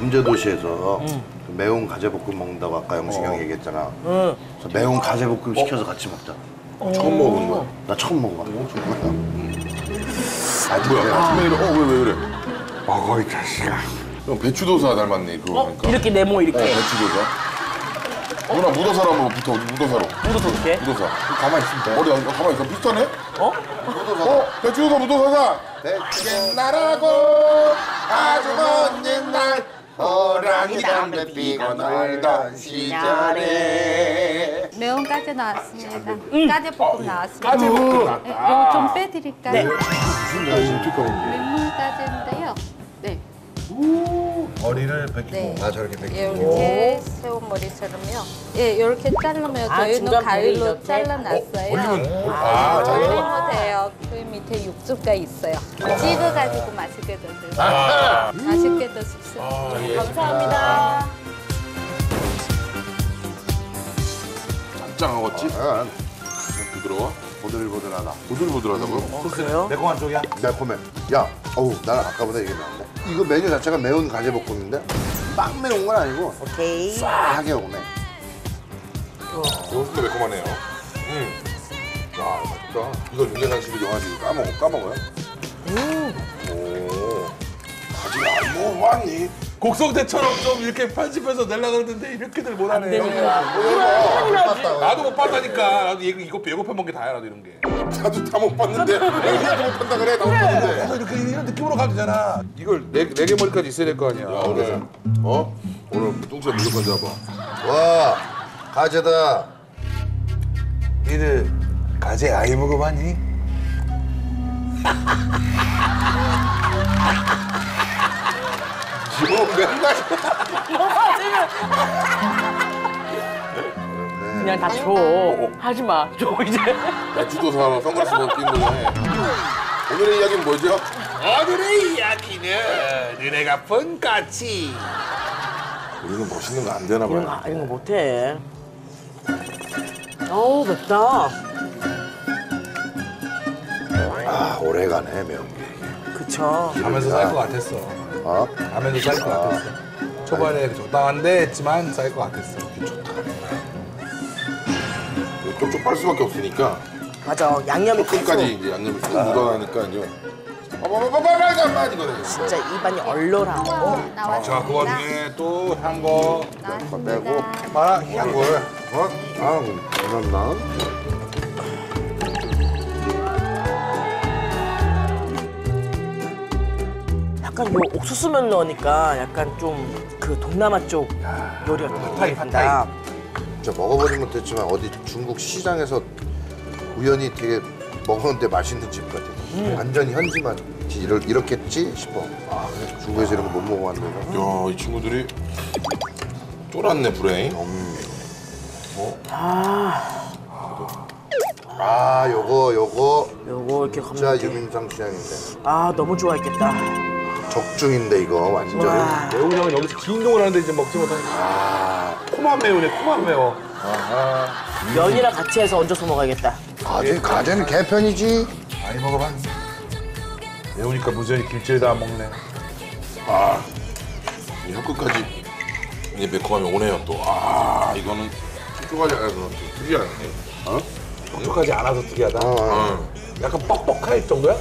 범죄 도시에서 그 매운 가재볶음 먹는다고 아까 영식이 형이 얘기했잖아. 응. 그래서 매운 가재볶음 시켜서 같이 먹자. 처음 먹어보는 거야. 나 처음 먹어봐. 뭐야? 왜 이래? 어, 왜, 왜 그래? 먹어, 이 자식아. 형, 배추도사 닮았네, 그거 어? 보니까. 이렇게 네모 어, 이렇게. 배추도사. 누나, 무도사로 한번 붙어, 무도사로. 묻어서 이렇게. 무도사. 가만히 있으면 머리, 안- 가만히 있어. 비슷하네? 어? 어? 배추도사, 무도사다! 배추 나라고 아주 먼 옛날 호랑이 담배 피고 놀던 시절에 매운 까지 나왔습니다. 까지 볶음 나왔습니다. 까지 볶음 네, 나왔다. 이거 좀 빼드릴까요? 네. 무슨 맛이 어떻게 맹물 까지인데요. 네. 머리를 벗기고 네. 아 저렇게 벗기고 이렇게 새우 머리처럼요. 예, 이렇게 자르면 아, 저희는 중간 가위로 이렇게? 잘라놨어요. 올리면, 아, 자, 올리면 돼요. 그 밑에 육즙가 있어요. 찍어가지고 맛있게 드세요. 맛있게 드십시오. 감사합니다. 짱하겠지? 아, 부드러워? 보들보들하다. 부들부들하다고요? 어, 그래요? 매콤한 쪽이야? 매콤해. 야, 어우, 나는 아까보다 이게 나은데? 이거 메뉴 자체가 매운 가재볶음인데 막 매운 건 아니고 오케이. 싹하게 오네. 이것도 매콤하네요. 음. 야, 맛있다. 이거 윤대상 씨도 영화지 까먹어, 까먹어요? 음. 오. 아직 안 먹어봤니? 곡성대처럼 좀 이렇게 편집해서 내려고 그러는데 이렇게들 못하네. 되니까. 나도 못 봤다니까. 나도 이거, 이거 예고편 본게 다야, 나도 이런 게. 나도 다 못 봤는데. 나도 못 봤다 그래, 나 못 봤는데. 이렇게 이런 느낌으로 가도 되잖아. 이걸 네, 네개 머리까지 있어야 될 거 아니야. 야, 오늘, 어? 오늘 뚱치가 무조건 잡아. 와, 가재다. 니들 가재 아이 먹어봤니? 뭐 맨날. 그냥 다 줘. 하지 마. 줘 이제. 배추도 사고 선글라스 벗긴 거네. 오늘의 이야기는 뭐죠? 오늘의 이야기는 너네가 본 까치. 우리는 멋있는 거 안 되나 이런 거 봐요. 이런 거 못해. 어우 맵다. 아, 오래 가네, 매운 게. 그쵸. 가면서 쌀 것 같았어. 어? 가면서 쌀 것 같았어. 초반에 적당한데 했지만 쌀 것 같았어. 쪽쪽 빨 수밖에 없으니까. 맞아. 양념이 끝까지 계속 이제 양념이 쑥 묻어나니까 이제. 진짜 입안이 얼얼하고. 나왔습니다. 자, 그 와중에 또 향거 나왔습니다. 빼고. 봐라, 향걸. 어? 아, 괜찮나? 약간 요 옥수수면 넣으니까 약간 좀 그 동남아 쪽 요리가 좀 팟타이, 한다. 저 먹어보진 못했지만 어디 중국 시장에서 우연히 되게 먹었는데 맛있는 집 같아. 완전 현지 맛. 이럴, 이렇겠지 싶어. 아, 중국에서 이런 거 못 먹어봤는데. 야, 이 친구들이 쫄았네, 불에. 아, 요거, 요거. 요거 이렇게 진짜. 유민상 취향인데. 아 너무 좋아했겠다. 적중인데, 이거 완전. 와. 매운 형은 여기서 긴 동을 하는데 이제 먹지 못하니까. 아, 코만 매우네, 코만 매워. 면이랑 같이 해서 얹어서 먹어야겠다. 가재, 가재는 개편이지. 많이 먹어봤니? 매우니까 무전히 김치를 다 먹네. 이 혀끝까지 이제 매콤함이 오네요, 또. 아, 이거는 촉촉하지 않아서 좀 특이하네. 어? 촉촉하지 않아서 특이하다. 어, 어. 약간 뻑뻑할 정도야?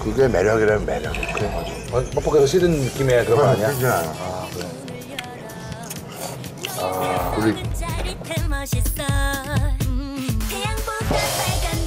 그게 매력이라면 매력. 그래, 맞아. 어, 뻑뻑해서 싫은 느낌의 그런 거 아니야? 그러지 않아. 우리 짜릿해 멋있어 Break